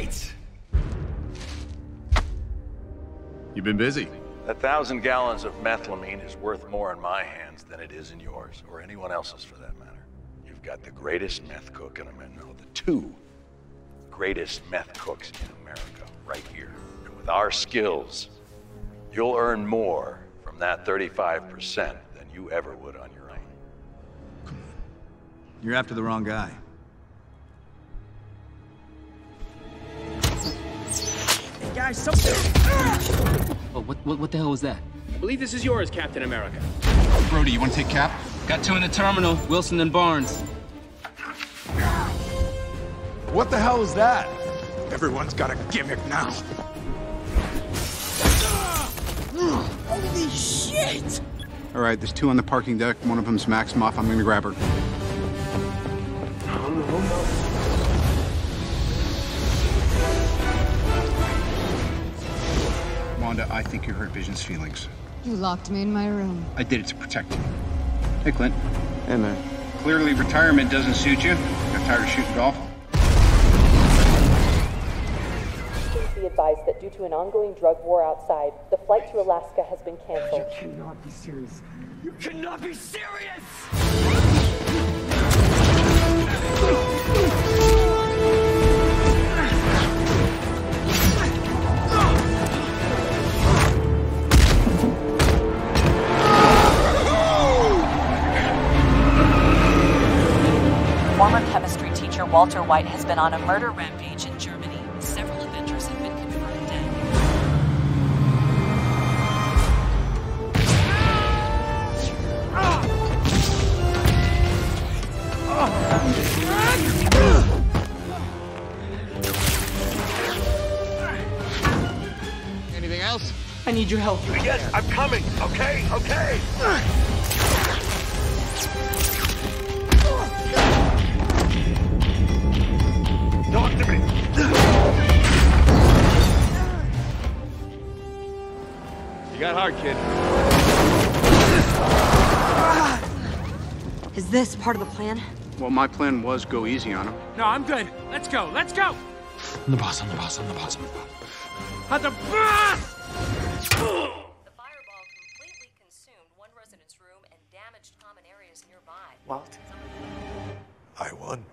right! You've been busy. A thousand gallons of methylamine is worth more in my hands than it is in yours, or anyone else's for that matter. You've got the greatest meth cook in America, no, the two greatest meth cooks in America, right here. And with our skills, you'll earn more from that 35% than you ever would on your own. You're after the wrong guy. Guys, something. Oh, what, what, what the hell was that? I believe this is yours, Captain America. Brody, you want to take Cap? Got two in the terminal, Wilson and Barnes. What the hell is that? Everyone's got a gimmick now. Holy shit! All right, there's two on the parking deck. One of them's Maximoff. I'm gonna grab her. Wanda, I think you hurt Vision's feelings. You locked me in my room. I did it to protect you. Hey, Clint. Hey, man. Clearly, retirement doesn't suit you. Got tired of shooting golf? Please be advised that due to an ongoing drug war outside, the flight to Alaska has been canceled. You cannot be serious. You cannot be serious! Former chemistry teacher Walter White has been on a murder rampage in Germany. Several Avengers have been confirmed dead. Anything else? I need your help. Yes, I'm coming, okay? Okay! You got hard, kid. Is this part of the plan? Well, my plan was go easy on him. No, I'm good. Let's go. Let's go. I'm the boss, I'm the boss, I'm the boss, I'm the boss. At the boss! The fireball completely consumed one resident's room and damaged common areas nearby. Walt, I won.